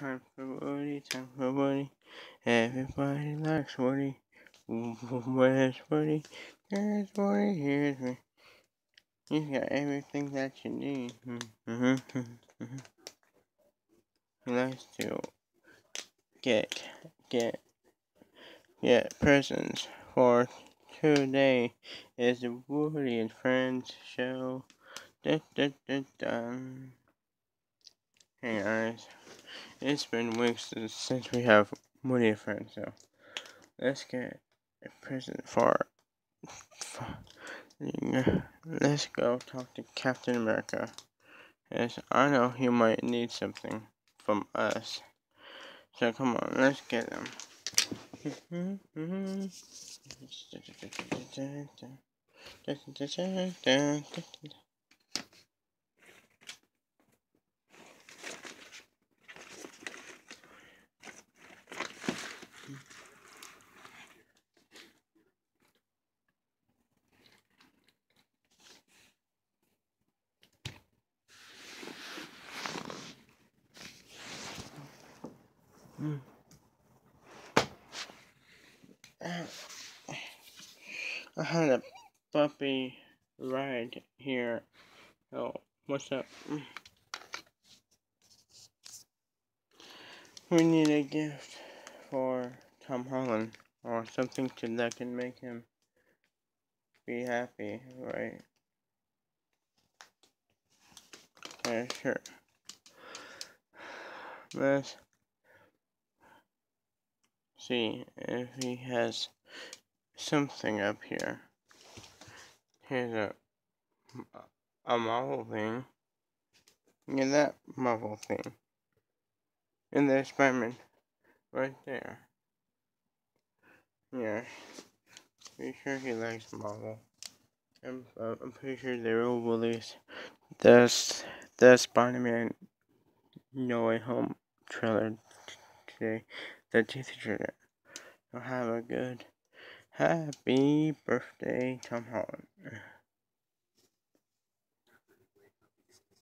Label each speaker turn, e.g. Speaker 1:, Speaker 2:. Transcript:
Speaker 1: time for Woody, time for Woody. Everybody likes Woody. Where's Woody? Here's Woody, here's me. He's got everything that you need. He likes to get, get, get presents for today is the Woody and Friends show. Dun, dun, dun, dun. Hey guys, it's been weeks since we have money Friends, so let's get a present for, for let's go talk to Captain America. Yes, I know he might need something from us. So come on, let's get him. I had a puppy ride here. Oh, what's up? We need a gift for Tom Holland or something to that can make him be happy, right? Yeah, sure. Let's see if he has something up here. Here's a a Marvel thing. Get that Marvel thing. And there's Spider-Man right there. Yeah. Pretty sure he likes Marvel. I'm, I'm pretty sure they will release the, the Spider-Man No Way Home trailer today. The trailer. So have a good happy birthday, Tom Holland.